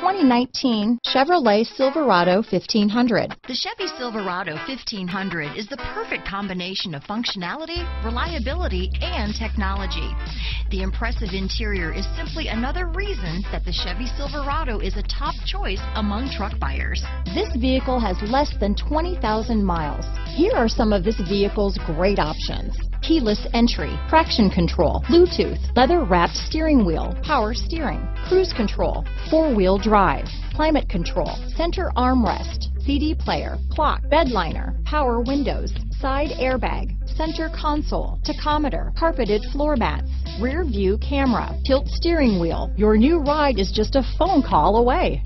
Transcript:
2019 Chevrolet Silverado 1500. The Chevy Silverado 1500 is the perfect combination of functionality, reliability, and technology. The impressive interior is simply another reason that the Chevy Silverado is a top choice among truck buyers. This vehicle has less than 20,000 miles. Here are some of this vehicle's great options. Keyless entry, traction control, Bluetooth, leather wrapped steering wheel, power steering, cruise control, four wheel drive, climate control, center armrest, CD player, clock, bed liner, power windows, side airbag, center console, tachometer, carpeted floor mats, rear view camera, tilt steering wheel. Your new ride is just a phone call away.